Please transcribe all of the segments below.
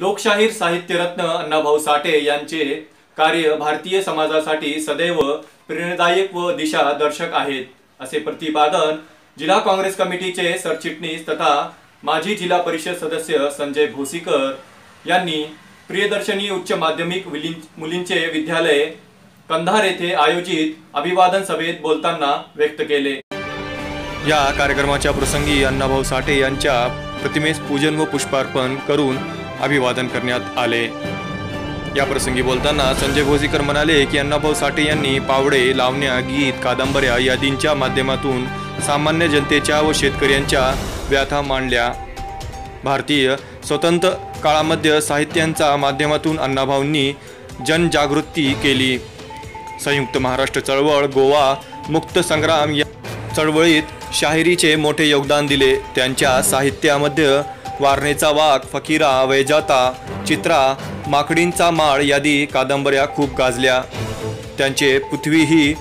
लोकशाहीर साहित्यरत्न अण्णाभाऊ साठे यांचे कार्य भारतीय समाजासाठी सदैव प्रेरणादायक व दिशादर्शक आहेत असे प्रतिपादन जिल्हा काँग्रेस कमिटीचे सरचिटणीस तथा माजी जिल्हा परिषद सदस्य संजय भोसीकर यांनी प्रियदर्शनी उच्च माध्यमिक मुलींचे विद्यालय कंधार येथे आयोजित अभिवादन सभेत बोलताना व्यक्त केले. या कार्यक्रमाच्या प्रसंगी अण्णाभाऊ साठे यांच्या प्रतिमेस पूजन व पुष्पार्पण करून अभिवादन करण्यात आले. या प्रसंगी बोलताना संजय भोजीकर म्हणाले की अण्णाभाऊ साठे यांनी पावडे लावण्या गीत कादंबऱ्या यादींच्या माध्यमातून सामान्य जनतेच्या व शेतकऱ्यांच्या व्यथा मांडल्या. भारतीय स्वतंत्र काळामध्ये साहित्यांच्या माध्यमातून अण्णाभाऊंनी जनजागृती केली. संयुक्त महाराष्ट्र चळवळ गोवा मुक्त संग्राम या चळवळीत शाहिरीचे मोठे योगदान दिले. त्यांच्या साहित्यामध्ये वारणेचा वाघ फकीरा वैजाता चित्रा माकडींचा माळ यादी कादंबऱ्या खूप गाजल्या. त्यांचे पृथ्वी ही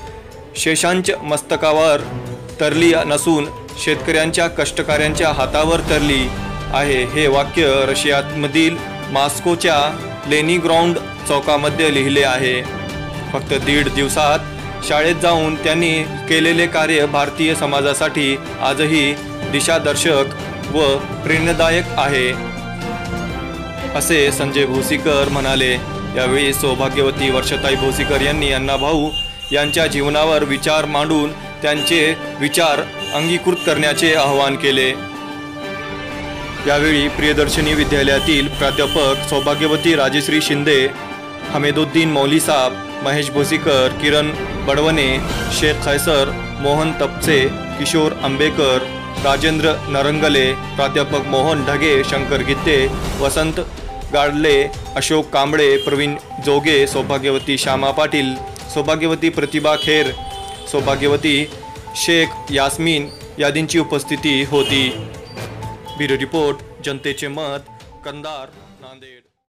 शेषांच मस्तकावर तरली नसून शेतकऱ्यांच्या कष्टकऱ्यांच्या हातावर तरली आहे हे वाक्य रशियामधील मॉस्कोच्या लेनीग्राउंड चौकामध्ये लिहिले आहे. फक्त दीड दिवसात शाळेत जाऊन त्यांनी केलेले कार्य भारतीय समाजासाठी आजही दिशादर्शक व प्रेरणादायक आहे. असे संजय भोसीकर म्हणाले. यावेळी सौभाग्यवती वर्षताई भोसीकर यांनी अण्णाभाऊ यांच्या जीवनावर विचार मांडून त्यांचे विचार अंगीकृत करण्याचे आवाहन केले. यावेळी प्रियदर्शनी विद्यालयातील प्राध्यापक सौभाग्यवती राजेश्री शिंदे हमेदुद्दीन मौली साहब महेश भोसीकर किरण बडवणे शेख खैसर मोहन तपसे किशोर आंबेकर राजेंद्र नरंगले प्राध्यापक मोहन ढगे शंकर गित्ते वसंत गाडले अशोक कांबळे प्रवीण जोगे सौभाग्यवती श्यामा पाटील सौभाग्यवती प्रतिभा खेर सौभाग्यवती शेख यास्मीन यादींची उपस्थिती होती. ब्युरो रिपोर्ट जनतेचे मत कंदार नांदेड.